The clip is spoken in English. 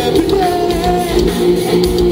Every day.